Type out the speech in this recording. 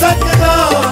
सघंद